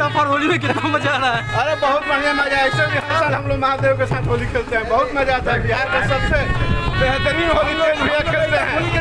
लग रहा है होली में कितना मज़ा आ रहा है? अरे बहुत बढ़िया मज़ा है। ऐसे भी हर साल हम लोग महादेव के साथ होली खेलते हैं। बहुत मज़ा आता है बिहार का सबसे बेहतरीन होली खेलते हैं।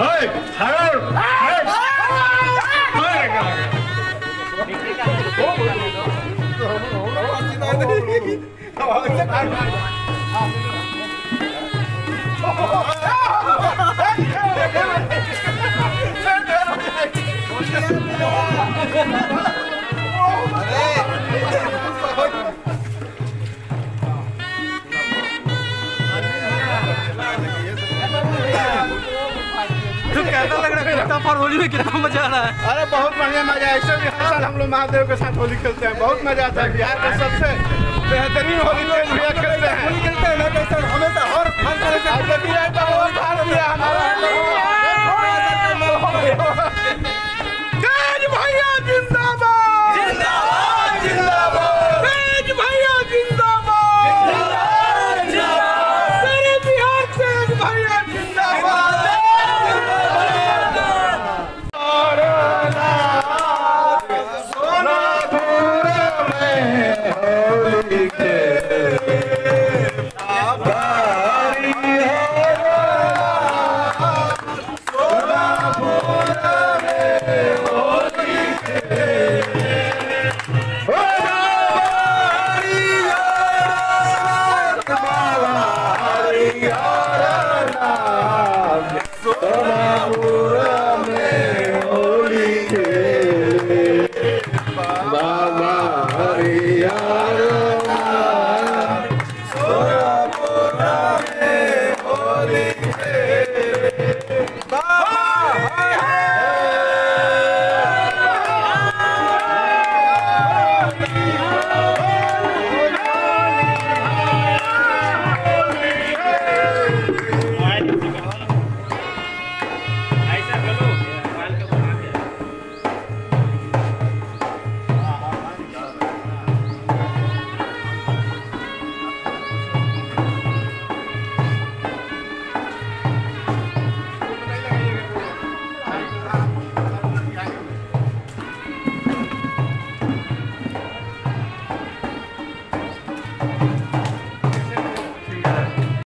哎，孩儿，孩儿，慢点。पर होली में कितना मज़ा आ रहा है। अरे बहुत बढ़िया मज़ा है। ऐसे भी हर साल हम लोग महादेव के साथ होली खेलते हैं। बहुत मज़ा आता है बिहार का सबसे बेहतरीन होली खेल खेलते हैं होली खेलते हैं। ना कैसे हमेशा हर हर तरह से